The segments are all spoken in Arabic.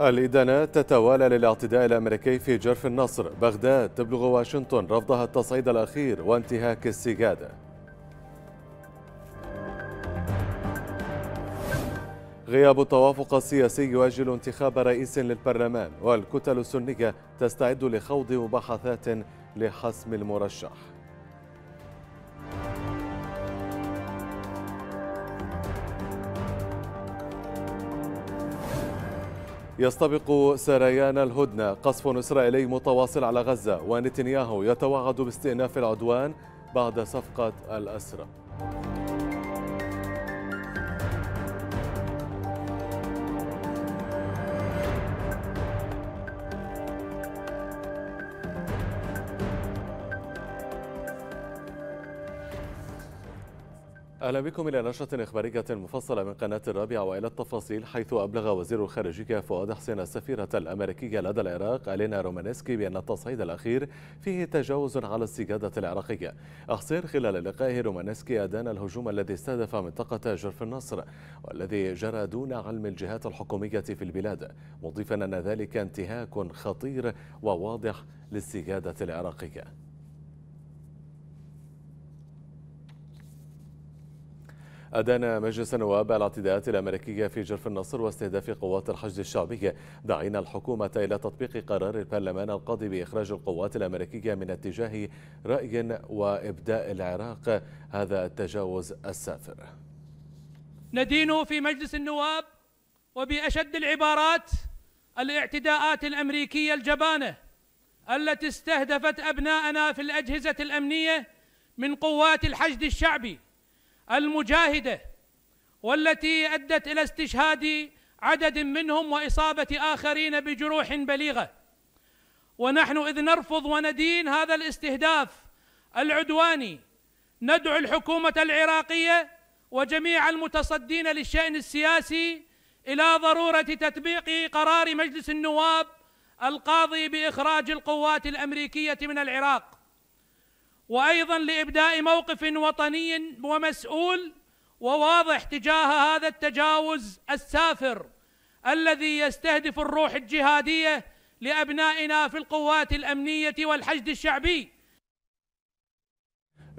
الإدانات تتوالى للاعتداء الأمريكي في جرف النصر. بغداد تبلغ واشنطن رفضها التصعيد الأخير وانتهاك السجادة. غياب التوافق السياسي يؤجل انتخاب رئيس للبرلمان والكتل السنية تستعد لخوض مباحثات لحسم المرشح. يستبق سريان الهدنة. قصف إسرائيلي متواصل على غزة ونتنياهو يتوعد باستئناف العدوان بعد صفقة الأسرى. أهلا بكم إلى نشرة إخبارية مفصلة من قناة الرابعة وإلى التفاصيل حيث أبلغ وزير الخارجية فؤاد حسين السفيرة الأمريكية لدى العراق ألينا رومانسكي بأن التصعيد الأخير فيه تجاوز على السجادة العراقية. أخسر خلال لقائه رومانسكي أدان الهجوم الذي استهدف منطقة جرف النصر والذي جرى دون علم الجهات الحكومية في البلاد مضيفا أن ذلك انتهاك خطير وواضح للسجادة العراقية. أدان مجلس النواب الاعتداءات الأمريكية في جرف النصر واستهداف قوات الحشد الشعبي داعين الحكومة إلى تطبيق قرار البرلمان القاضي بإخراج القوات الأمريكية من اتجاه رأي وإبداء العراق. هذا التجاوز السافر. ندين في مجلس النواب وبأشد العبارات الاعتداءات الأمريكية الجبانة التي استهدفت أبناءنا في الأجهزة الأمنية من قوات الحشد الشعبي. المجاهدة والتي أدت إلى استشهاد عدد منهم وإصابة آخرين بجروح بليغة. ونحن إذ نرفض وندين هذا الاستهداف العدواني ندعو الحكومة العراقية وجميع المتصدين للشأن السياسي إلى ضرورة تطبيق قرار مجلس النواب القاضي بإخراج القوات الأمريكية من العراق. وأيضا لإبداء موقف وطني ومسؤول وواضح تجاه هذا التجاوز السافر الذي يستهدف الروح الجهادية لأبنائنا في القوات الأمنية والحشد الشعبي.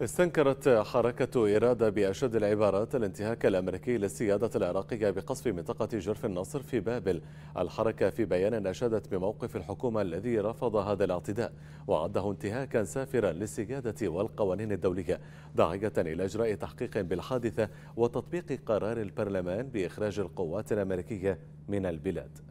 استنكرت حركة إرادة بأشد العبارات الانتهاك الأمريكي للسيادة العراقية بقصف منطقة جرف النصر في بابل. الحركة في بيان أشادت بموقف الحكومة الذي رفض هذا الاعتداء وعده انتهاكا سافرا للسيادة والقوانين الدولية داعية إلى إجراء تحقيق بالحادثة وتطبيق قرار البرلمان بإخراج القوات الأمريكية من البلاد.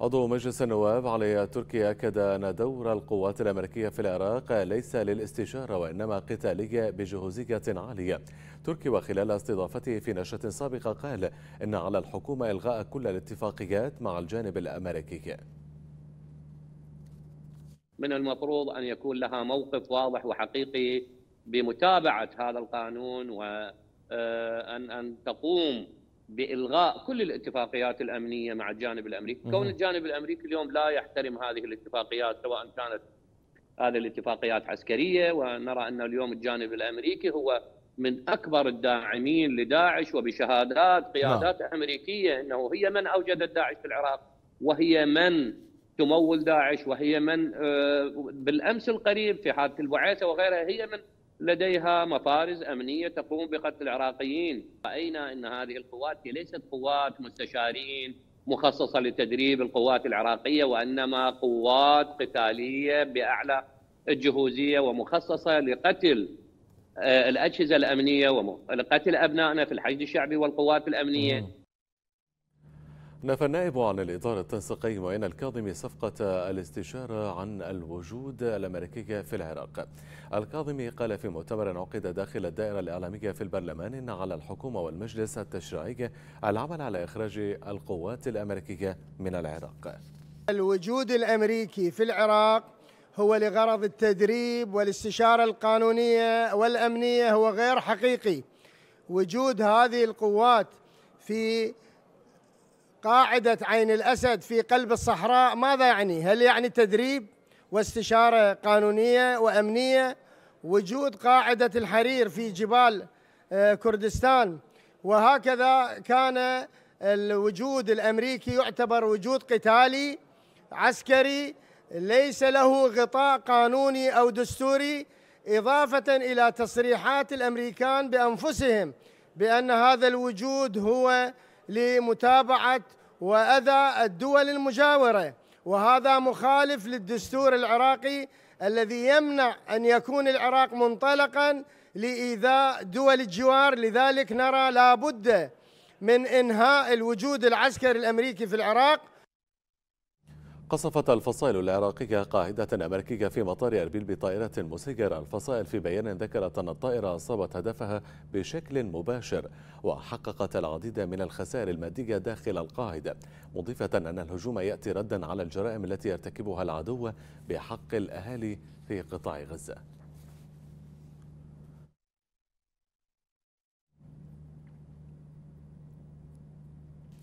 عضو مجلس النواب علي تركي أكد أن دور القوات الأمريكية في العراق ليس للاستشارة وإنما قتالية بجهوزية عالية. تركي وخلال استضافته في نشرة سابقة قال إن على الحكومة إلغاء كل الاتفاقيات مع الجانب الأمريكي. من المفروض أن يكون لها موقف واضح وحقيقي بمتابعة هذا القانون وأن آه، أن تقوم بإلغاء كل الاتفاقيات الأمنية مع الجانب الأمريكي، كون الجانب الأمريكي اليوم لا يحترم هذه الاتفاقيات سواء كانت هذه الاتفاقيات عسكرية ونرى أن اليوم الجانب الأمريكي هو من أكبر الداعمين لداعش وبشهادات قيادات نعم. أمريكية إنه هي من اوجدت داعش في العراق وهي من تمول داعش وهي من آه، بالأمس القريب في حادث البعيثة وغيرها هي من لديها مفارز أمنية تقوم بقتل العراقيين. رأينا أن هذه القوات هي ليست قوات مستشارين مخصصة لتدريب القوات العراقية وإنما قوات قتالية بأعلى الجهوزية ومخصصة لقتل آه، الأجهزة الأمنية ولقتل أبنائنا في الحشد الشعبي والقوات الأمنية. نفى النائب عن الإدارة التنسيقي معين الكاظمي صفقة الاستشارة عن الوجود الأمريكي في العراق. الكاظمي قال في مؤتمر عقد داخل الدائرة الإعلامية في البرلمان إن على الحكومة والمجلس التشريعي العمل على إخراج القوات الأمريكية من العراق. الوجود الأمريكي في العراق هو لغرض التدريب والاستشارة القانونية والأمنية هو غير حقيقي. وجود هذه القوات في قاعدة عين الأسد في قلب الصحراء ماذا يعني؟ هل يعني تدريب واستشارة قانونية وأمنية وجود قاعدة الحرير في جبال آه، كردستان وهكذا كان الوجود الأمريكي يعتبر وجود قتالي عسكري ليس له غطاء قانوني أو دستوري إضافة إلى تصريحات الأمريكان بأنفسهم بأن هذا الوجود هو لمتابعة وأذى الدول المجاورة. وهذا مخالف للدستور العراقي الذي يمنع أن يكون العراق منطلقا لإيذاء دول الجوار. لذلك نرى لابد من إنهاء الوجود العسكري الأمريكي في العراق قصفت الفصائل العراقية قاعدة أمريكية في مطار أربيل بطائرة مسيرة الفصائل في بيان ذكرت أن الطائرة أصابت هدفها بشكل مباشر وحققت العديد من الخسائر المادية داخل القاعدة مضيفة أن الهجوم يأتي ردا على الجرائم التي يرتكبها العدو بحق الأهالي في قطاع غزة.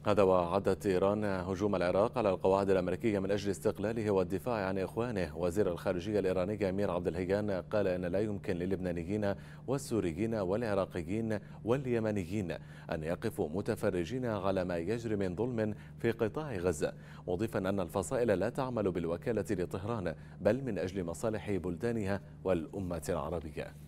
هذا وعدت إيران هجوم العراق على القواعد الأمريكية من أجل استقلاله والدفاع عن إخوانه. وزير الخارجية الإيراني أمير عبد الهيان قال أن لا يمكن للبنانيين والسوريين والعراقيين واليمنيين أن يقفوا متفرجين على ما يجري من ظلم في قطاع غزة مضيفا أن الفصائل لا تعمل بالوكالة لطهران بل من أجل مصالح بلدانها والأمة العربية.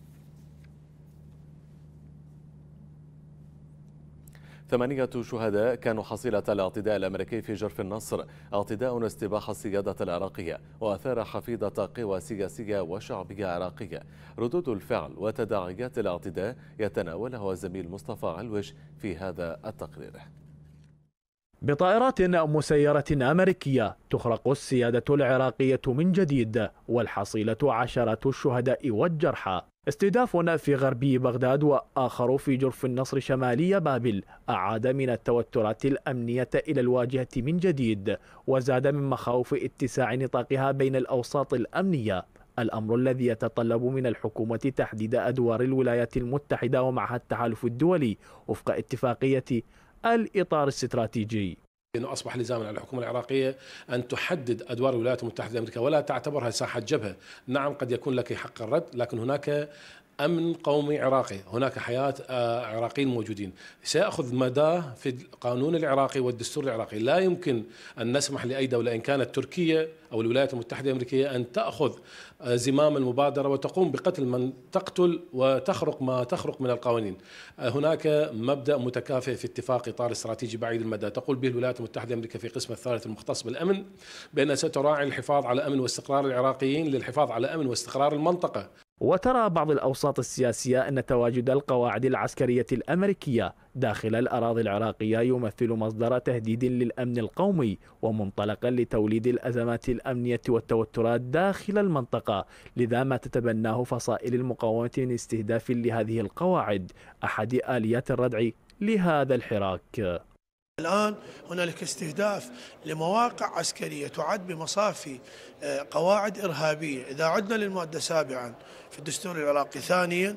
ثمانية شهداء كانوا حصيلة الاعتداء الأمريكي في جرف النصر اعتداء استباح السيادة العراقية وأثار حفيظة قوى سياسية وشعبية عراقية. ردود الفعل وتداعيات الاعتداء يتناولها الزميل مصطفى علوش في هذا التقرير. بطائرات مسيرة أمريكية تخرق السيادة العراقية من جديد والحصيلة عشرات الشهداء والجرحى. استهداف في غربي بغداد وآخر في جرف النصر شمالي بابل. أعاد من التوترات الأمنية إلى الواجهة من جديد وزاد من مخاوف اتساع نطاقها بين الأوساط الأمنية. الأمر الذي يتطلب من الحكومة تحديد أدوار الولايات المتحدة ومعها التحالف الدولي وفق اتفاقية الإطار الاستراتيجي إنه أصبح لزاما على الحكومة العراقية أن تحدد أدوار الولايات المتحدة الأمريكية ولا تعتبرها ساحة جبهة، نعم قد يكون لك حق الرد لكن هناك أمن قومي عراقي، هناك حياة آه، عراقيين موجودين، سيأخذ مداه في القانون العراقي والدستور العراقي، لا يمكن أن نسمح لأي دولة إن كانت تركيا أو الولايات المتحدة الأمريكية أن تأخذ زمام المبادرة وتقوم بقتل من تقتل وتخرق ما تخرق من القوانين. آه، هناك مبدأ متكافئ في اتفاق إطار استراتيجي بعيد المدى تقول به الولايات المتحدة الامريكيه في قسم الثالث المختص بالأمن بأنها ستراعي الحفاظ على امن واستقرار العراقيين للحفاظ على امن واستقرار المنطقة. وترى بعض الأوساط السياسية أن تواجد القواعد العسكرية الأمريكية داخل الأراضي العراقية يمثل مصدر تهديد للأمن القومي ومنطلقا لتوليد الأزمات الأمنية والتوترات داخل المنطقة لذا ما تتبناه فصائل المقاومة من استهداف لهذه القواعد أحد آليات الردع لهذا الحراك. الآن هنالك استهداف لمواقع عسكرية تعد بمصافي قواعد إرهابية. إذا عدنا للمادة سابعا في الدستور العراقي ثانيا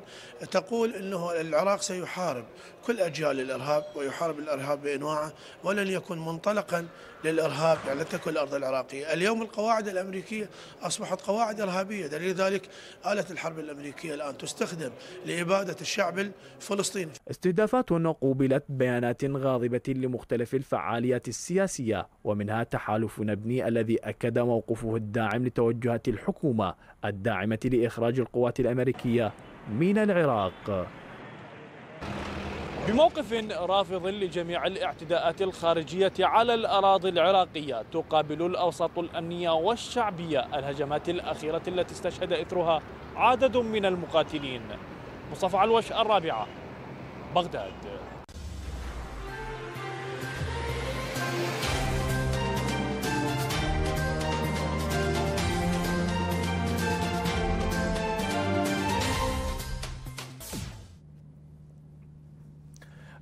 تقول أنه العراق سيحارب كل أجيال الإرهاب ويحارب الإرهاب بأنواعه ولن يكون منطلقا للإرهاب يعني تكون الأرض العراقية. اليوم القواعد الأمريكية أصبحت قواعد إرهابية. دليل ذلك آلة الحرب الأمريكية الآن تستخدم لإبادة الشعب الفلسطيني. استهدافات قوبلت بيانات غاضبة لمختلف الفعاليات السياسية ومنها تحالف نبني الذي أكد موقفه الداعم لتوجهات الحكومة الداعمة لإخراج القوات الأمريكية من العراق. بموقف رافض لجميع الاعتداءات الخارجية على الأراضي العراقية تقابل الأوساط الأمنية والشعبية الهجمات الأخيرة التي استشهد إثرها عدد من المقاتلين. مصطفى علوش الرابعة بغداد.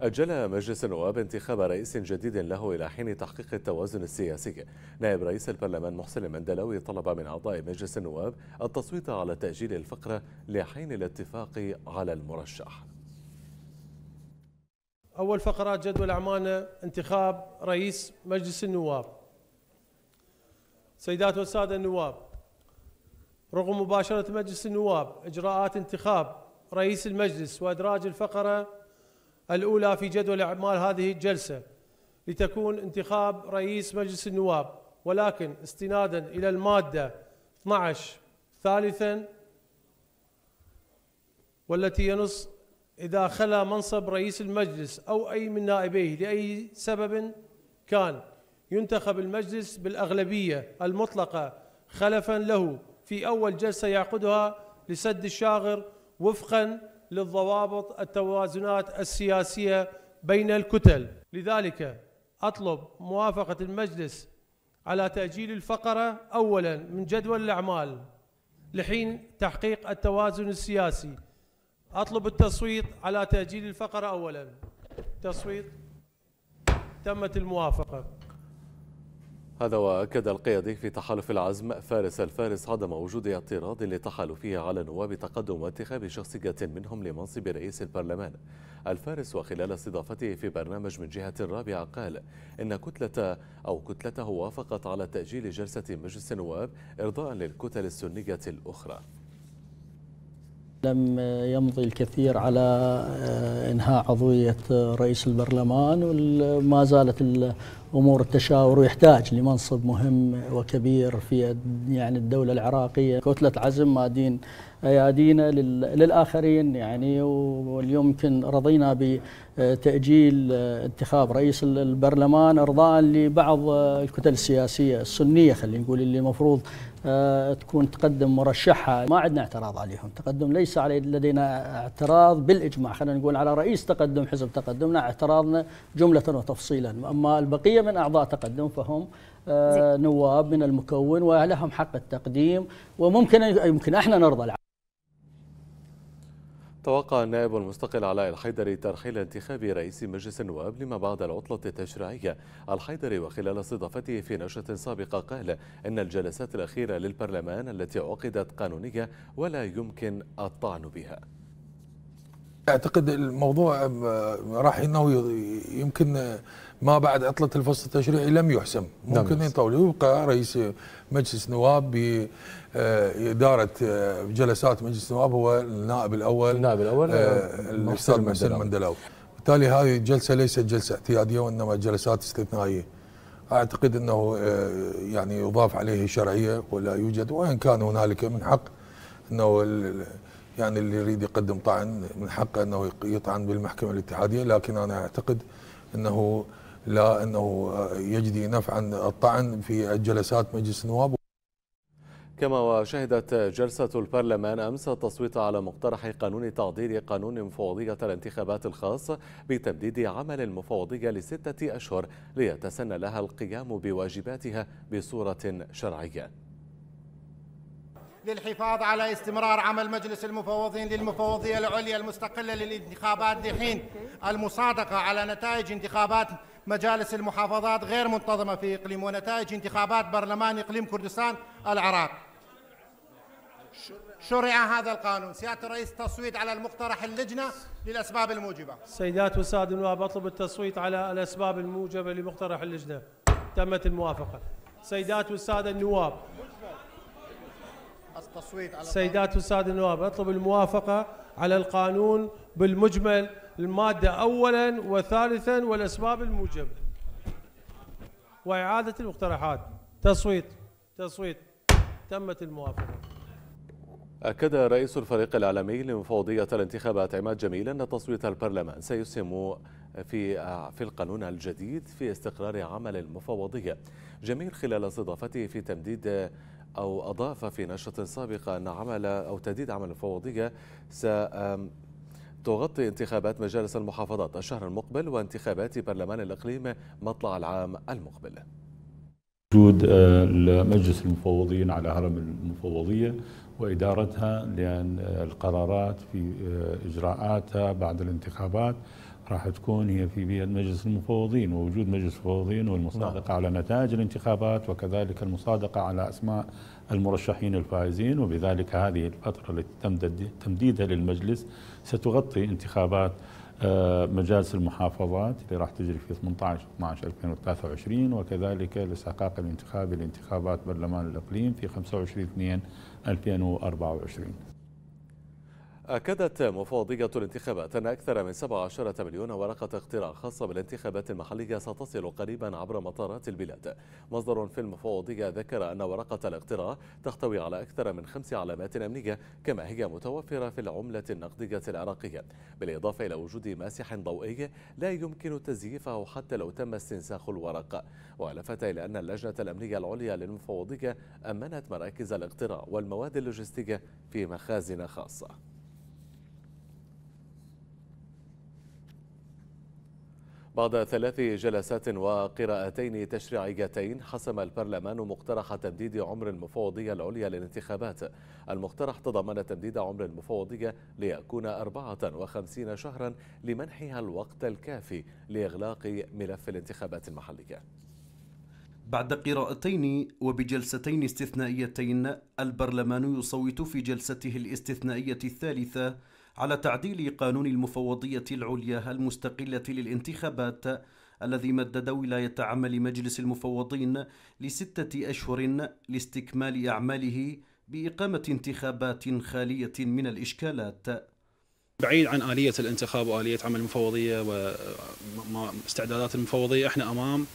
أجل مجلس النواب انتخاب رئيس جديد له إلى حين تحقيق التوازن السياسي. نائب رئيس البرلمان محسن المندلوي طلب من أعضاء مجلس النواب التصويت على تأجيل الفقرة لحين الاتفاق على المرشح. أول فقرات جدول أعمالنا انتخاب رئيس مجلس النواب. سيدات والسادة النواب رغم مباشرة مجلس النواب إجراءات انتخاب رئيس المجلس وإدراج الفقرة الأولى في جدول أعمال هذه الجلسة لتكون انتخاب رئيس مجلس النواب ولكن استنادا إلى المادة 12 ثالثا والتي ينص إذا خلا منصب رئيس المجلس أو أي من نائبيه لأي سبب كان. ينتخب المجلس بالأغلبية المطلقة خلفا له في أول جلسة يعقدها لسد الشاغر وفقا للضوابط التوازنات السياسية بين الكتل. لذلك أطلب موافقة المجلس على تأجيل الفقرة أولا من جدول الأعمال لحين تحقيق التوازن السياسي. أطلب التصويت على تأجيل الفقرة أولا. تصويت. تمت الموافقة. هذا وأكد القيادي في تحالف العزم فارس الفارس عدم وجود اعتراض لتحالفه على نواب تقدم وانتخاب شخصية منهم لمنصب رئيس البرلمان. الفارس وخلال استضافته في برنامج من جهة رابعة قال إن كتلة أو كتلته وافقت على تأجيل جلسة مجلس النواب إرضاء للكتل السنية الأخرى. لم يمضي الكثير على آه، إنهاء عضوية رئيس البرلمان وما زالت أمور التشاور ويحتاج لمنصب مهم وكبير في يعني الدولة العراقية. كتلة عزم مادين ايادينا للآخرين يعني واليوم يمكن رضينا بتأجيل انتخاب رئيس البرلمان ارضاء لبعض الكتل السياسية السنية خلينا نقول اللي المفروض آه، تكون تقدم مرشحها ما عندنا اعتراض عليهم. تقدم ليس علي لدينا اعتراض بالإجماع. خلينا نقول على رئيس تقدم حزب تقدمنا اعتراضنا جملة وتفصيلا. أما البقية من أعضاء تقدم فهم آه، نواب من المكون ولهم حق التقديم وممكن يمكن أحنا نرضى توقع النائب المستقل علاء الحيدري ترحيل انتخاب رئيس مجلس النواب لما بعد العطلة التشريعية. الحيدري وخلال استضافته في نشرة سابقة قال إن الجلسات الأخيرة للبرلمان التي عقدت قانونية ولا يمكن الطعن بها. أعتقد الموضوع راح إنه يمكن ما بعد عطلة الفصل التشريعي لم يحسم. ممكن. يطول. يبقى رئيس مجلس نواب بإدارة آه، جلسات مجلس النواب هو النائب الأول. النائب الأول آه، آه، الأستاذ محسن مندلاوي. بالتالي هذه الجلسة ليست جلسة اعتيادية وإنما جلسات استثنائية. أعتقد أنه يعني يضاف عليه شرعية ولا يوجد وإن كان هنالك من حق أنه يعني اللي يريد يقدم طعن من حقه أنه يطعن بالمحكمة الاتحادية لكن أنا أعتقد أنه لا أنه يجدي نفعا الطعن في جلسات مجلس النواب. كما وشهدت جلسة البرلمان أمس التصويت على مقترح قانون تعديل قانون مفوضية الانتخابات الخاص بتمديد عمل المفوضية لستة أشهر ليتسنى لها القيام بواجباتها بصورة شرعية. للحفاظ على استمرار عمل مجلس المفوضين للمفوضية العليا المستقلة للانتخابات لحين المصادقة على نتائج انتخابات مجالس المحافظات غير منتظمة في إقليم ونتائج انتخابات برلمان إقليم كردستان العراق. شرع هذا القانون. سيادة الرئيس تصويت على المقترح اللجنة للأسباب الموجبة. سيدات والسادة النواب أطلب التصويت على الأسباب الموجبة لمقترح اللجنة. تمت الموافقة. سيدات والسادة النواب التصويت على سيدات والسادة النواب أطلب الموافقة على القانون بالمجمل المادة أولا وثالثا والأسباب الموجبة. وإعادة المقترحات. تصويت تصويت. تمت الموافقة. أكد رئيس الفريق العالمي لمفوضية الانتخابات عماد جميل أن تصويت البرلمان سيسهم في في القانون الجديد في استقرار عمل المفوضية. جميل خلال استضافته في تمديد أو أضاف في نشرة سابقة أن عمل أو تجديد عمل المفوضية تغطي انتخابات مجالس المحافظات الشهر المقبل وانتخابات برلمان الإقليم مطلع العام المقبل. وجود آه، مجلس المفوضين على هرم المفوضية وإدارتها لأن القرارات في آه، إجراءاتها بعد الانتخابات راح تكون هي في بيد مجلس المفوضين ووجود مجلس المفوضين والمصادقة نعم. على نتائج الانتخابات وكذلك المصادقة على أسماء المرشحين الفائزين وبذلك هذه الفترة التي تم تمديدها للمجلس ستغطي انتخابات آه، مجالس المحافظات اللي راح تجري في 18 12 2023 وكذلك الاستحقاق الانتخابي لانتخابات برلمان الإقليم في 25 2 2024 أكدت مفوضية الانتخابات أن أكثر من 17 مليون ورقة اقتراع خاصة بالانتخابات المحلية ستصل قريبا عبر مطارات البلاد. مصدر في المفوضية ذكر أن ورقة الاقتراع تحتوي على أكثر من خمس علامات أمنية كما هي متوفرة في العملة النقدية العراقية. بالإضافة إلى وجود ماسح ضوئي لا يمكن تزييفه حتى لو تم استنساخ الورق ولفت إلى أن اللجنة الأمنية العليا للمفوضية أمنت مراكز الاقتراع والمواد اللوجستية في مخازن خاصة. بعد ثلاث جلسات وقراءتين تشريعيتين حسم البرلمان مقترح تمديد عمر المفوضية العليا للانتخابات. المقترح تضمن تمديد عمر المفوضية ليكون 54 شهرا لمنحها الوقت الكافي لإغلاق ملف الانتخابات المحلية. بعد قراءتين وبجلستين استثنائيتين البرلمان يصوت في جلسته الاستثنائية الثالثة على تعديل قانون المفوضية العليا المستقلة للانتخابات الذي مدد ولاية عمل مجلس المفوضين لستة أشهر لاستكمال أعماله بإقامة انتخابات خالية من الإشكالات. بعيد عن آلية الانتخاب وآلية عمل المفوضية واستعدادات المفوضية إحنا أمام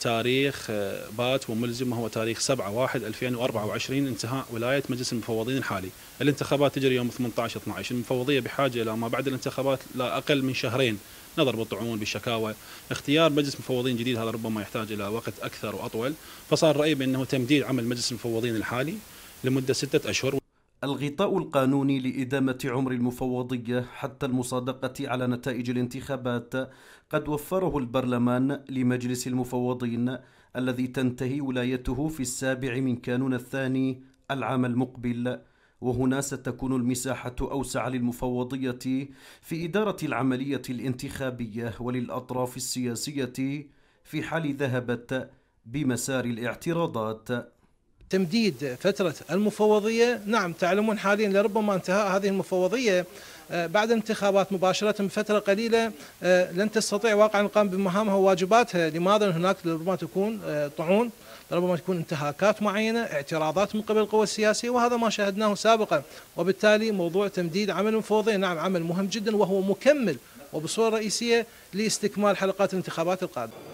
تاريخ آه، بات وملزم وهو تاريخ 7 1 2024 انتهاء ولاية مجلس المفوضين الحالي. الانتخابات تجري يوم 18 12 المفوضية بحاجة إلى ما بعد الانتخابات لا أقل من شهرين. نظر بالطعون بالشكاوى. اختيار مجلس مفوضين جديد هذا ربما يحتاج إلى وقت أكثر وأطول. فصار رايي بأنه تمديد عمل مجلس المفوضين الحالي لمدة ستة أشهر. الغطاء القانوني لإدامة عمر المفوضية حتى المصادقة على نتائج الانتخابات قد وفره البرلمان لمجلس المفوضين الذي تنتهي ولايته في السابع من كانون الثاني العام المقبل. وهنا ستكون المساحة أوسع للمفوضية في إدارة العملية الانتخابية وللأطراف السياسية في حال ذهبت بمسار الاعتراضات. تمديد فترة المفوضية. نعم تعلمون حاليا لربما انتهاء هذه المفوضية آه، بعد الانتخابات مباشرة بفترة قليلة آه، لن تستطيع واقعا القيام بمهامها وواجباتها. لماذا؟ هناك ربما تكون آه، طعون ربما تكون انتهاكات معينة اعتراضات من قبل القوى السياسية وهذا ما شاهدناه سابقا. وبالتالي موضوع تمديد عمل المفوضية نعم عمل مهم جدا وهو مكمل وبصورة رئيسية لاستكمال حلقات الانتخابات القادمة.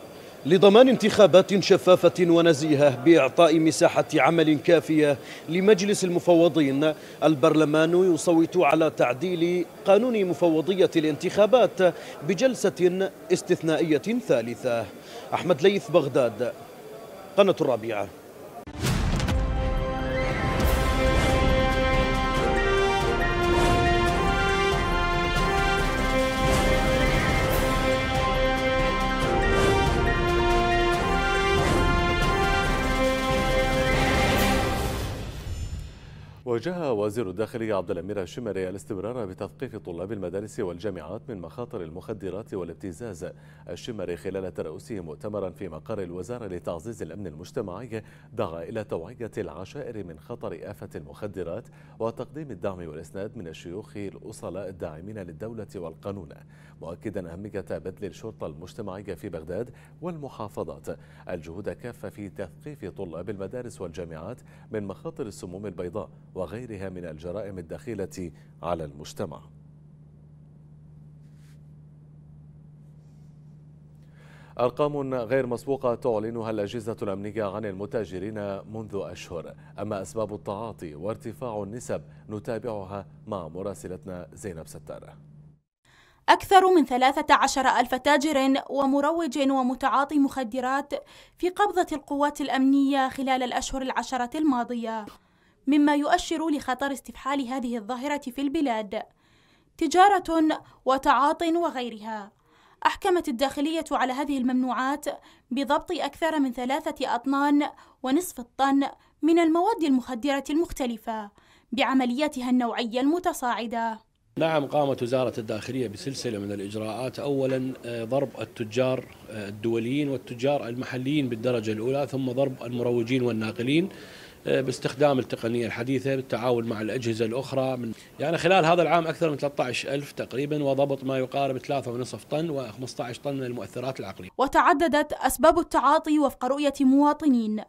لضمان انتخابات شفافة ونزيهة بإعطاء مساحة عمل كافية لمجلس المفوضين. البرلمان يصوت على تعديل قانون مفوضية الانتخابات بجلسة استثنائية ثالثة. أحمد ليث بغداد. قناة الرابعة. وجه وزير الداخلية عبد الأمير الشمري الاستمرار بتثقيف طلاب المدارس والجامعات من مخاطر المخدرات والابتزاز. الشمري خلال ترأسه مؤتمرا في مقر الوزارة لتعزيز الأمن المجتمعي دعا إلى توعية العشائر من خطر آفة المخدرات وتقديم الدعم والإسناد من الشيوخ الأصلاء الداعمين للدولة والقانون مؤكدا أهمية بذل الشرطة المجتمعية في بغداد والمحافظات. الجهود كافة في تثقيف طلاب المدارس والجامعات من مخاطر السموم البيضاء وغيرها من الجرائم الداخلة على المجتمع. أرقام غير مسبوقة تعلنها الأجهزة الأمنية عن المتاجرين منذ أشهر. أما أسباب التعاطي وارتفاع النسب نتابعها مع مراسلتنا زينب ستارة أكثر من 13 ألف تاجر ومروج ومتعاطي مخدرات في قبضة القوات الأمنية خلال الأشهر العشرة الماضية. مما يؤشر لخطر استفحال هذه الظاهرة في البلاد. تجارة وتعاط وغيرها. أحكمت الداخلية على هذه الممنوعات بضبط أكثر من ثلاثة أطنان ونصف الطن من المواد المخدرة المختلفة بعملياتها النوعية المتصاعدة. نعم قامت وزارة الداخلية بسلسلة من الإجراءات. أولا آه، ضرب التجار آه، الدوليين والتجار المحليين بالدرجة الأولى ثم ضرب المروجين والناقلين. باستخدام التقنية الحديثة بالتعاون مع الأجهزة الأخرى من يعني خلال هذا العام أكثر من 13 ألف تقريبا وضبط ما يقارب 3.5 طن و15 طن من المؤثرات العقلية. وتعددت أسباب التعاطي وفق رؤية مواطنين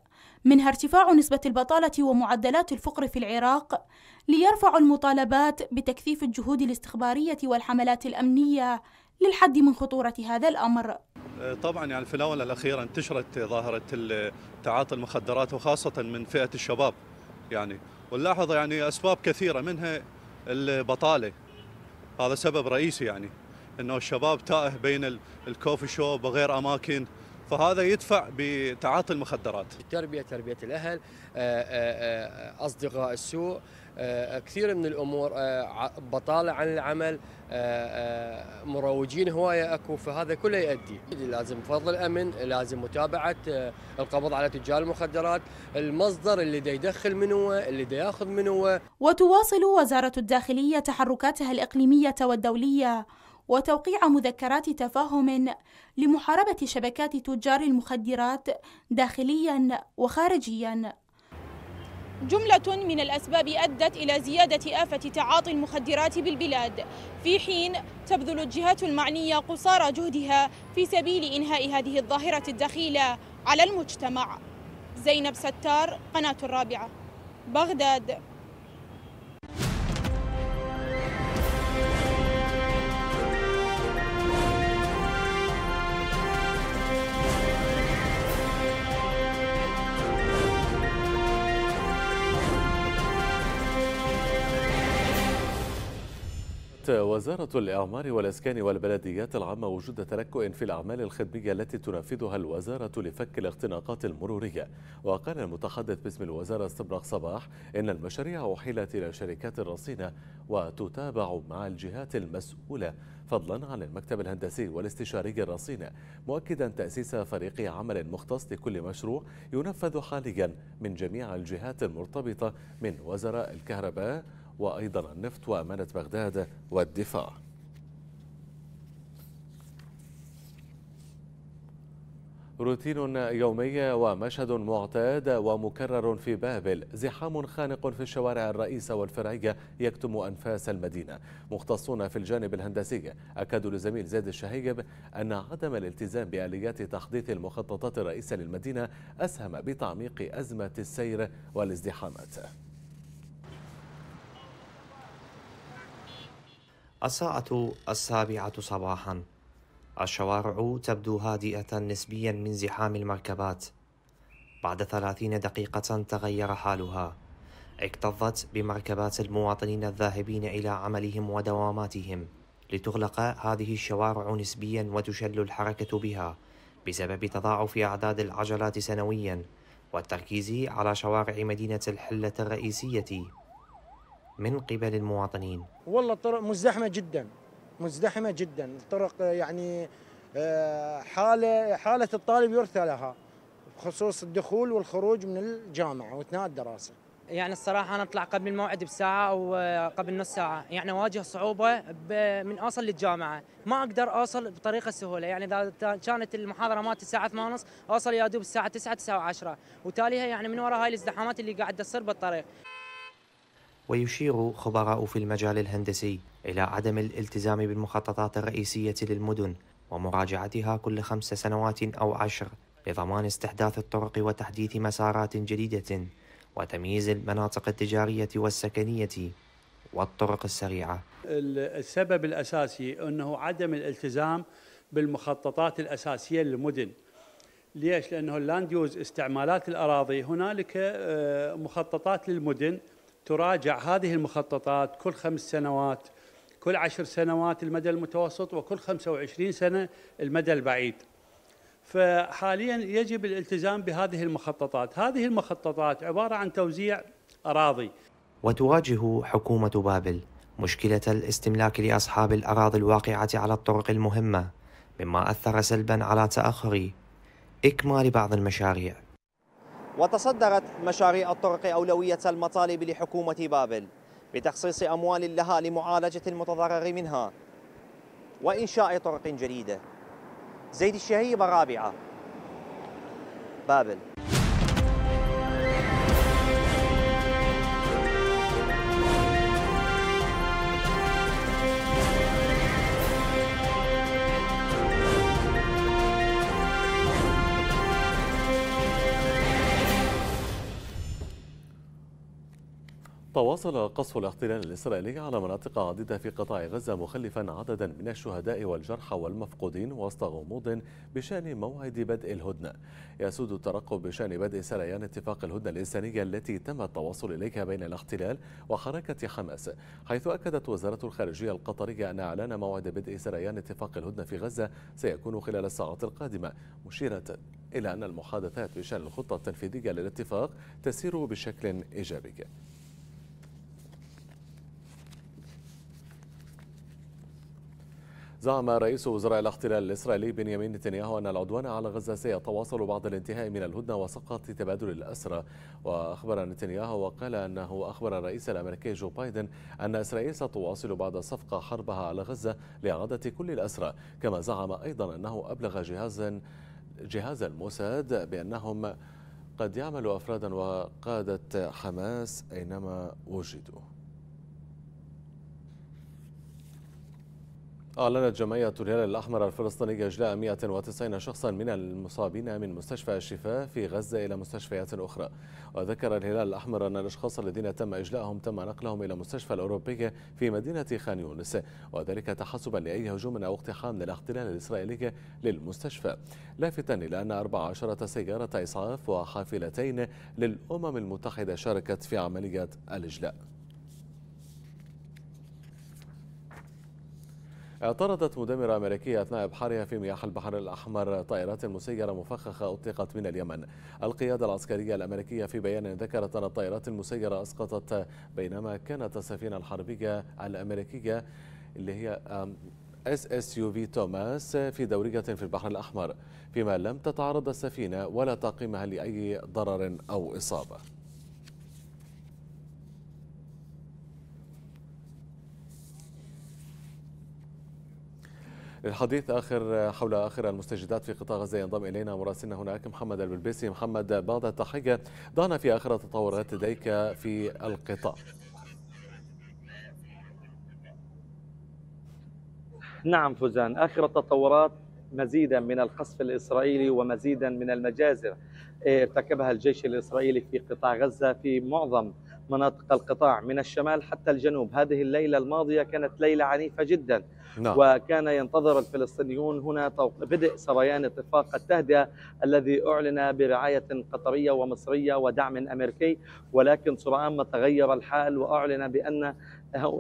منها ارتفاع نسبة البطالة ومعدلات الفقر في العراق ليرفعوا المطالبات بتكثيف الجهود الاستخبارية والحملات الأمنية للحد من خطورة هذا الأمر. طبعا يعني في الآونة الأخيرة انتشرت ظاهرة تعاطي المخدرات وخاصة من فئة الشباب. يعني ونلاحظ يعني أسباب كثيرة منها البطالة. هذا سبب رئيسي يعني إنه الشباب تائه بين الكوفي شوب وغير أماكن. فهذا يدفع بتعاطي المخدرات. التربية تربية الأهل أصدقاء السوء كثير من الأمور بطالة عن العمل مروجين هواية أكو فهذا كله يؤدي. لازم فضل الأمن لازم متابعة القبض على تجار المخدرات المصدر اللي دا يدخل من هو اللي دا ياخذ من هو. وتواصل وزارة الداخلية تحركاتها الإقليمية والدولية. وتوقيع مذكرات تفاهم لمحاربة شبكات تجار المخدرات داخليا وخارجيا. جملة من الأسباب أدت إلى زيادة آفة تعاطي المخدرات بالبلاد، في حين تبذل الجهات المعنية قصارى جهدها في سبيل إنهاء هذه الظاهرة الدخيلة على المجتمع. زينب ستار، قناة الرابعة، بغداد. وزارة الإعمار والإسكان والبلديات العامة وجود تلكؤ في الأعمال الخدمية التي تنفذها الوزارة لفك الاختناقات المرورية. وقال المتحدث باسم الوزارة استبرق صباح إن المشاريع أحيلت إلى شركات رصينة وتتابع مع الجهات المسؤولة. فضلا عن المكتب الهندسي والاستشاري الرصين مؤكدا تأسيس فريق عمل مختص لكل مشروع ينفذ حاليا من جميع الجهات المرتبطة من وزراء الكهرباء وأيضا النفط وأمانة بغداد والدفاع. روتين يومي ومشهد معتاد ومكرر في بابل زحام خانق في الشوارع الرئيسة والفرعية يكتم أنفاس المدينة. مختصون في الجانب الهندسي أكدوا لزميل زيد الشهيب أن عدم الالتزام بآليات تحديث المخططات الرئيسة للمدينة أسهم بتعميق أزمة السير والازدحامات. الساعة السابعة صباحا. الشوارع تبدو هادئة نسبيا من زحام المركبات. بعد ثلاثين دقيقة تغير حالها. اكتظت بمركبات المواطنين الذاهبين إلى عملهم ودواماتهم لتغلق هذه الشوارع نسبيا وتشل الحركة بها بسبب تضاعف أعداد العجلات سنويا والتركيز على شوارع مدينة الحلة الرئيسية. من قبل المواطنين؟ والله الطرق مزدحمة جدا مزدحمة جدا. الطرق يعني حالة حالة الطالب يرثى لها بخصوص الدخول والخروج من الجامعة وإثناء الدراسة. يعني الصراحة أنا أطلع قبل الموعد بساعة أو قبل نص ساعة. يعني أواجه صعوبة من أوصل للجامعة. ما أقدر أوصل بطريقة سهولة. يعني إذا كانت المحاضرة مالتي الساعة 8:30 أوصل يا دوب الساعة 9 9 و10 وتاليها يعني من وراء هاي الازدحامات اللي قاعد تصير بالطريق. ويشير خبراء في المجال الهندسي إلى عدم الالتزام بالمخططات الرئيسية للمدن ومراجعتها كل خمس سنوات أو عشر لضمان استحداث الطرق وتحديث مسارات جديدة وتمييز المناطق التجارية والسكنية والطرق السريعة السبب الأساسي أنه عدم الالتزام بالمخططات الأساسية للمدن ليش؟ لأنه اللاند يوز استعمالات الأراضي هنالك مخططات للمدن تراجع هذه المخططات كل خمس سنوات كل عشر سنوات المدى المتوسط وكل 25 سنة المدى البعيد. فحاليا يجب الالتزام بهذه المخططات. هذه المخططات عبارة عن توزيع أراضي. وتواجه حكومة بابل مشكلة الاستملاك لأصحاب الأراضي الواقعة على الطرق المهمة مما أثر سلبا على تأخر إكمال بعض المشاريع. وتصدرت مشاريع الطرق أولوية المطالب لحكومة بابل بتخصيص أموال لها لمعالجة المتضرر منها وإنشاء طرق جديدة. زيد الشهيب الرابعة بابل. تواصل قصف الاحتلال الإسرائيلي على مناطق عديدة في قطاع غزة مخلفا عددا من الشهداء والجرحى والمفقودين وسط غموض بشأن موعد بدء الهدنة. يسود الترقب بشأن بدء سريان اتفاق الهدنة الإنسانية التي تم التوصل إليها بين الاحتلال وحركة حماس حيث أكدت وزارة الخارجية القطرية أن إعلان موعد بدء سريان اتفاق الهدنة في غزة سيكون خلال الساعات القادمة مشيرة إلى أن المحادثات بشأن الخطة التنفيذية للاتفاق تسير بشكل إيجابي. زعم رئيس وزراء الاحتلال الإسرائيلي بنيامين نتنياهو أن العدوان على غزة سيتواصل بعد الانتهاء من الهدنة وسقط تبادل الأسرى وأخبر نتنياهو وقال أنه أخبر الرئيس الأمريكي جو بايدن أن إسرائيل ستواصل بعد صفقة حربها على غزة لإعادة كل الأسرى كما زعم أيضا أنه أبلغ جهاز جهاز الموساد بأنهم قد يعمل أفرادا وقادة حماس أينما وجدوا. أعلنت جمعية الهلال الأحمر الفلسطيني إجلاء 190 شخصا من المصابين من مستشفى الشفاء في غزة إلى مستشفيات أخرى. وذكر الهلال الأحمر أن الأشخاص الذين تم إجلاءهم تم نقلهم إلى مستشفى الأوروبية في مدينة خان يونس وذلك تحسبا لأي هجوم أو اقتحام من الاحتلال الإسرائيلي للمستشفى. لافتا إلى أن 14 سيارة إسعاف وحافلتين للأمم المتحدة شاركت في عملية الإجلاء. اعترضت مدمرة أمريكية أثناء إبحارها في مياه البحر الأحمر طائرات مسيرة مفخخة أطلقت من اليمن. القيادة العسكرية الأمريكية في بيان ذكرت أن الطائرات المسيرة أسقطت بينما كانت السفينة الحربية الأمريكية اللي هي اس اس يو في توماس في دورية في البحر الأحمر فيما لم تتعرض السفينة ولا طاقمها لأي ضرر أو إصابة. للحديث آخر حول آخر المستجدات في قطاع غزة ينضم إلينا مراسلنا هناك محمد البلبيسي محمد بعد التحية ضعنا في آخر التطورات لديك في القطاع. نعم فوزان آخر التطورات مزيدا من القصف الإسرائيلي ومزيدا من المجازر ارتكبها الجيش الإسرائيلي في قطاع غزة في معظم مناطق القطاع من الشمال حتى الجنوب. هذه الليلة الماضية كانت ليلة عنيفة جدا. نعم. وكان ينتظر الفلسطينيون هنا بدء سريان اتفاق التهدئة الذي أعلن برعاية قطرية ومصرية ودعم أمريكي. ولكن سرعان ما تغير الحال وأعلن بأن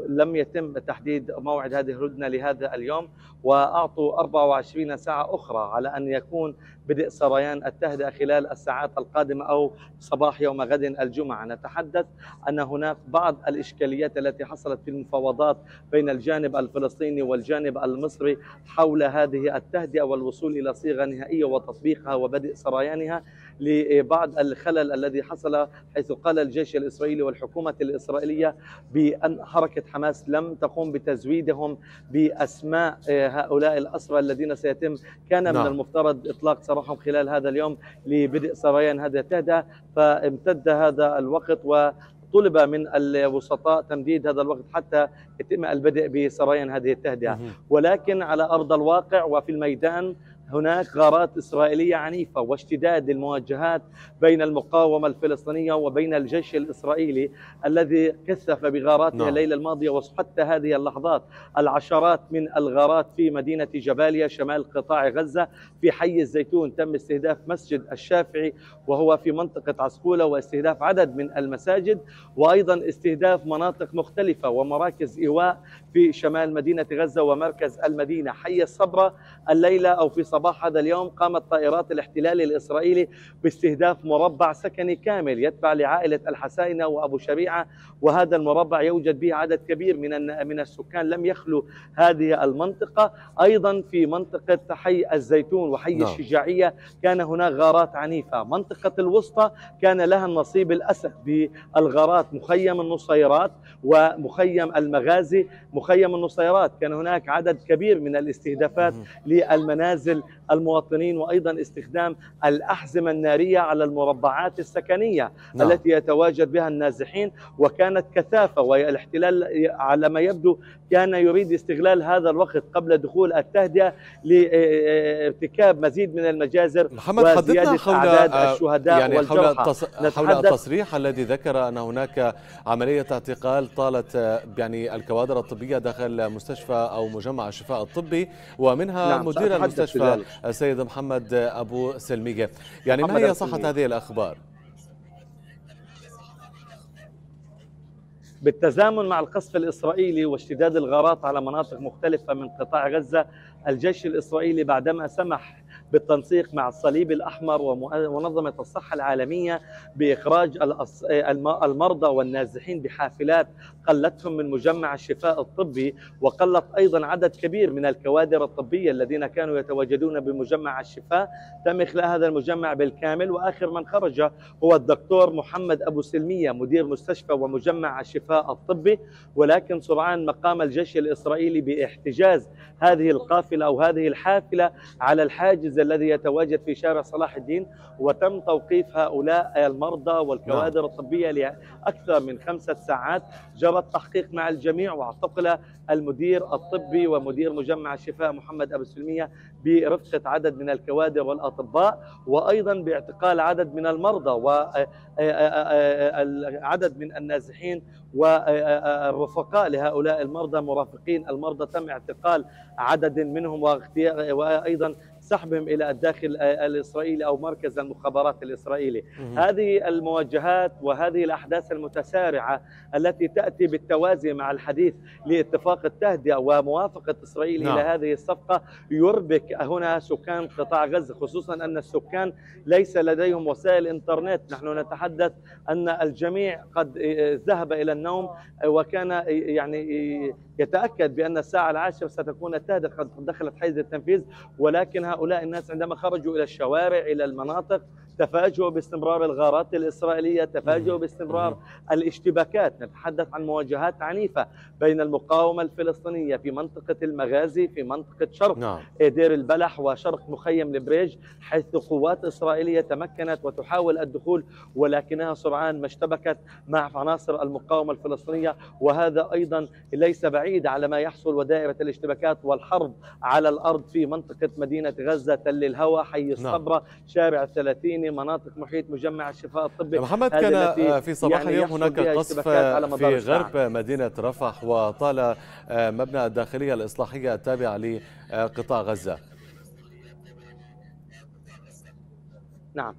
لم يتم تحديد موعد هذه الهدنة لهذا اليوم وأعطوا 24 ساعة أخرى على أن يكون بدء سريان التهدئة خلال الساعات القادمة أو صباح يوم غد الجمعة. نتحدث أن هناك بعض الإشكاليات التي حصلت في المفاوضات بين الجانب الفلسطيني والجانب المصري حول هذه التهدئة والوصول إلى صيغة نهائية وتطبيقها وبدء سريانها لبعض الخلل الذي حصل حيث قال الجيش الإسرائيلي والحكومة الإسرائيلية بأن حركة حماس لم تقوم بتزويدهم بأسماء هؤلاء الأسرى الذين سيتم. كان من نعم. المفترض إطلاق سراحهم خلال هذا اليوم لبدء سريان هذا التهدئة فامتد هذا الوقت و طلب من الوسطاء تمديد هذا الوقت حتى يتم البدء بسريان هذه التهدئة. ولكن على أرض الواقع وفي الميدان هناك غارات إسرائيلية عنيفة واشتداد المواجهات بين المقاومة الفلسطينية وبين الجيش الإسرائيلي الذي كثف بغاراته نعم. الليلة الماضية وحتى هذه اللحظات العشرات من الغارات في مدينة جباليا شمال قطاع غزة في حي الزيتون تم استهداف مسجد الشافعي وهو في منطقة عسقولة واستهداف عدد من المساجد وأيضا استهداف مناطق مختلفة ومراكز إيواء في شمال مدينة غزة ومركز المدينة. حي الصبرة الليلة أو في صباح هذا اليوم قامت طائرات الاحتلال الإسرائيلي باستهداف مربع سكني كامل يتبع لعائلة الحساينة وأبو شريعة وهذا المربع يوجد به عدد كبير من من السكان لم يخلو هذه المنطقة. أيضا في منطقة حي الزيتون وحي نعم. الشجاعية كان هناك غارات عنيفة. منطقة الوسطى كان لها النصيب الأسد بالغارات مخيم النصيرات ومخيم المغازي مخيم النصيرات. كان هناك عدد كبير من الاستهدافات للمنازل المواطنين وأيضا استخدام الأحزمة النارية على المربعات السكنية نعم. التي يتواجد بها النازحين. وكانت كثافة والاحتلال على ما يبدو كان يريد استغلال هذا الوقت قبل دخول التهدئة لارتكاب مزيد من المجازر محمد وزيادة حول أعداد آه، الشهداء يعني حول والجرحى. التص... حول التصريح الذي ذكر أن هناك عملية اعتقال طالت آه، يعني الكوادر الطبيه داخل مستشفى أو مجمع الشفاء الطبي ومنها نعم، مدير المستشفى. السيد محمد أبو سلمية يعني ما هي أبو سلمية. هذه الأخبار بالتزامن مع القصف الإسرائيلي واشتداد الغارات على مناطق مختلفة من قطاع غزة الجيش الإسرائيلي بعدما سمح بالتنسيق مع الصليب الأحمر ومنظمة الصحة العالمية بإخراج المرضى والنازحين بحافلات قلتهم من مجمع الشفاء الطبي وقلت أيضا عدد كبير من الكوادر الطبية الذين كانوا يتواجدون بمجمع الشفاء. تم إخلاء هذا المجمع بالكامل وآخر من خرج هو الدكتور محمد أبو سلمية مدير مستشفى ومجمع الشفاء الطبي. ولكن سرعان ما قام الجيش الإسرائيلي باحتجاز هذه القافلة أو هذه الحافلة على الحاجز الذي يتواجد في شارع صلاح الدين وتم توقيف هؤلاء المرضى والكوادر الطبية لأكثر من خمسة ساعات. جرى التحقيق مع الجميع واعتقل المدير الطبي ومدير مجمع الشفاء محمد أبو سلمية برفقة عدد من الكوادر والأطباء وأيضا باعتقال عدد من المرضى وعدد من النازحين والرفقاء لهؤلاء المرضى مرافقين المرضى. تم اعتقال عدد منهم وأيضا سحبهم إلى الداخل الإسرائيلي أو مركز المخابرات الإسرائيلي مهم. هذه المواجهات وهذه الأحداث المتسارعة التي تأتي بالتوازي مع الحديث لاتفاق التهدئة وموافقة إسرائيل نعم. إلى هذه الصفقة يربك هنا سكان قطاع غزة خصوصا أن السكان ليس لديهم وسائل إنترنت نحن نتحدث أن الجميع قد ذهب إلى النوم وكان يعني يتأكد بأن الساعة العاشرة ستكون التهدئة قد دخلت حيز التنفيذ ولكن هؤلاء الناس عندما خرجوا إلى الشوارع إلى المناطق تفاجؤوا باستمرار الغارات الإسرائيلية تفاجؤوا باستمرار الاشتباكات. نتحدث عن مواجهات عنيفة بين المقاومة الفلسطينية في منطقة المغازي في منطقة شرق نعم. دير البلح وشرق مخيم البريج حيث قوات إسرائيلية تمكنت وتحاول الدخول ولكنها سرعان ما اشتبكت مع عناصر المقاومة الفلسطينية. وهذا أيضا ليس بعيد على ما يحصل ودائرة الاشتباكات والحرب على الأرض في منطقة مدينة غزة تل الهوى حي الصبرة شارع الثلاثيني مناطق محيط مجمع الشفاء الطبي. محمد كان آه، في صباح يعني اليوم هناك قصف في. غرب مدينة رفح وطال آه، مبنى الداخلية الإصلاحية التابع لقطاع غزة. نعم.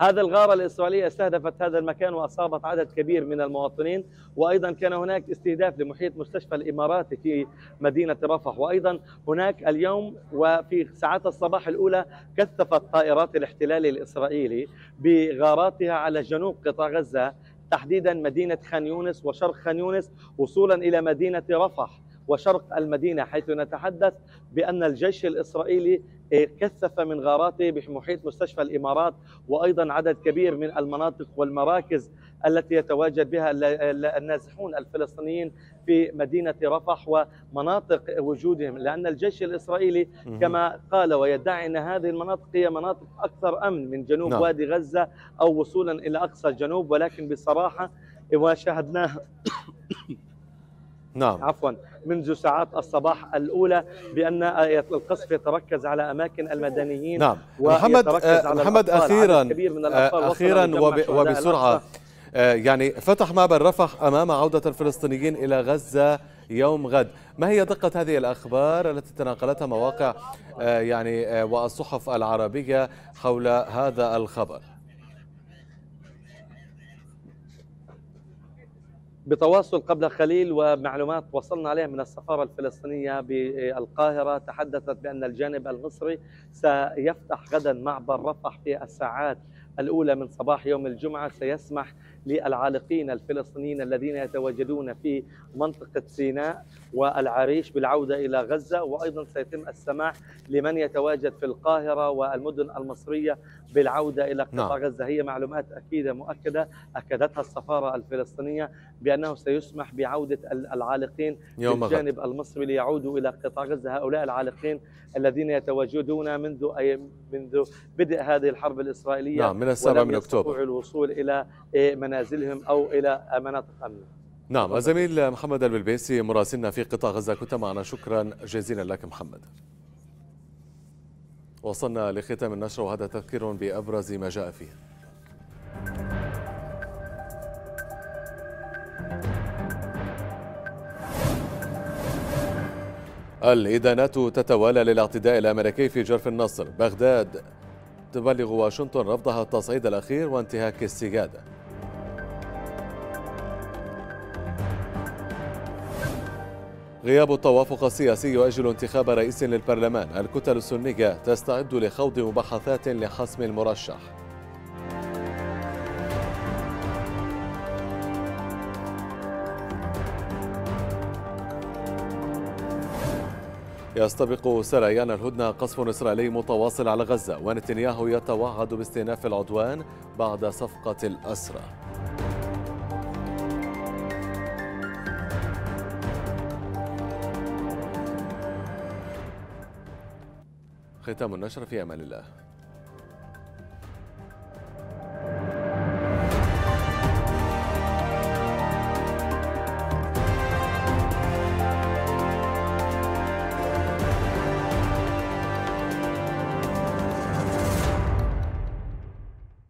هذا الغارة الإسرائيلية استهدفت هذا المكان وأصابت عدد كبير من المواطنين وأيضا كان هناك استهداف لمحيط مستشفى الإماراتي في مدينة رفح. وأيضا هناك اليوم وفي ساعات الصباح الأولى كثفت طائرات الاحتلال الإسرائيلي بغاراتها على جنوب قطاع غزة تحديدا مدينة خان يونس وشرق خان يونس وصولا إلى مدينة رفح. وشرق المدينة حيث نتحدث بأن الجيش الإسرائيلي كثف من غاراته بمحيط مستشفى الإمارات وأيضا عدد كبير من المناطق والمراكز التي يتواجد بها النازحون الفلسطينيين في مدينة رفح ومناطق وجودهم لأن الجيش الإسرائيلي كما قال ويدعي أن هذه المناطق هي مناطق أكثر أمن من جنوب نعم. وادي غزة أو وصولا إلى أقصى الجنوب ولكن بصراحة وشاهدناه نعم عفوا منذ ساعات الصباح الأولى بأن القصف يتركز على أماكن المدنيين نعم محمد على محمد. أخيرا كبير من آه، أخيرا وب- وبسرعة. آه، يعني فتح معبر رفح أمام عودة الفلسطينيين إلى غزة يوم غد ما هي دقة هذه الأخبار التي تناقلتها مواقع آه، يعني والصحف العربية حول هذا الخبر بتواصل قبل قليل ومعلومات وصلنا عليها من السفارة الفلسطينية بالقاهرة. تحدثت بأن الجانب المصري سيفتح غدا معبر رفح في الساعات الأولى من صباح يوم الجمعة. سيسمح للعالقين الفلسطينيين الذين يتواجدون في منطقة سيناء والعريش بالعودة إلى غزة. وأيضا سيتم السماح لمن يتواجد في القاهرة والمدن المصرية بالعودة إلى قطاع نعم. غزة. هي معلومات أكيدة مؤكدة أكدتها السفارة الفلسطينية بأنه سيسمح بعودة العالقين يوم الجانب المصري ليعودوا إلى قطاع غزة. هؤلاء العالقين الذين يتواجدون منذ أي منذ بدء هذه الحرب الإسرائيلية نعم من السابع من أكتوبر. الوصول إلى منازلهم أو إلى مناطق أمن نعم الزميل محمد البلبيسي مراسلنا في قطاع غزة كنت معنا. شكرا جزيلا لك محمد. وصلنا لختام النشر وهذا تذكير بأبرز ما جاء فيه. الإدانات تتوالى للاعتداء الأمريكي في جرف النصر. بغداد تبلغ واشنطن رفضها التصعيد الأخير وانتهاك السجادة. غياب التوافق السياسي يؤجل انتخاب رئيس للبرلمان. الكتل السنية تستعد لخوض مباحثات لحسم المرشح. يستبق سريان الهدنة قصف إسرائيلي متواصل على غزة ونتنياهو يتوعد باستئناف العدوان بعد صفقة الأسرى. ختام النشر في أمان الله.